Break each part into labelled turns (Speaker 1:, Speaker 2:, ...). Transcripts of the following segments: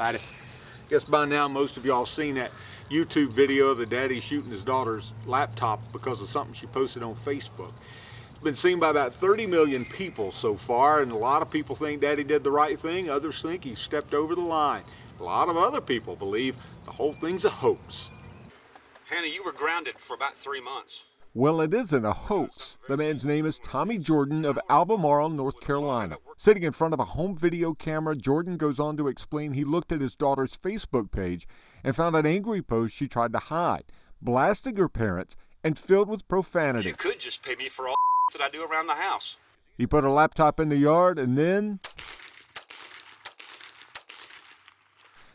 Speaker 1: Patty. Guess by now most of y'all seen that YouTube video of the daddy shooting his daughter's laptop because of something she posted on Facebook. It's been seen by about 30 million people so far, and a lot of people think daddy did the right thing. Others think he stepped over the line. A lot of other people believe the whole thing's a hoax.
Speaker 2: Hannah, you were grounded for about three months.
Speaker 3: Well, it isn't a hoax. The man's name is Tommy Jordan of Albemarle, North Carolina. Sitting in front of a home video camera, Jordan goes on to explain he looked at his daughter's Facebook page and found an angry post she tried to hide, blasting her parents and filled with profanity.
Speaker 2: You could just pay me for all that I do around the house.
Speaker 3: He put her laptop in the yard and then.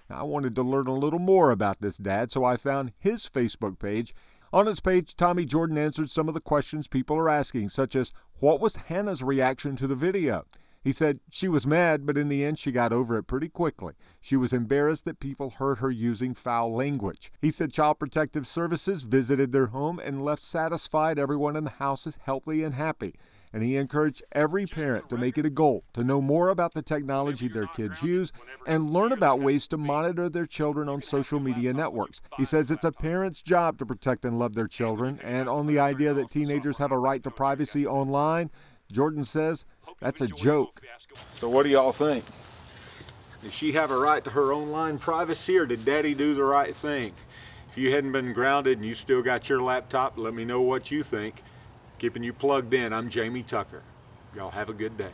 Speaker 3: I wanted to learn a little more about this dad, so I found his Facebook page on his page, Tommy Jordan answered some of the questions people are asking, such as what was Hannah's reaction to the video? He said she was mad, but in the end she got over it pretty quickly. She was embarrassed that people heard her using foul language. He said Child Protective Services visited their home and left satisfied everyone in the house is healthy and happy and he encouraged every parent to make it a goal to know more about the technology their kids use and learn about ways to monitor their children on social media networks. He says it's a parent's job to protect and love their children, and on the idea that teenagers have a right to privacy online, Jordan says that's a joke.
Speaker 1: So, what do y'all think? Does she have a right to her online privacy, or did Daddy do the right thing? If you hadn't been grounded and you still got your laptop, let me know what you think. Keeping you plugged in, I'm Jamey Tucker. Y'all have a good day.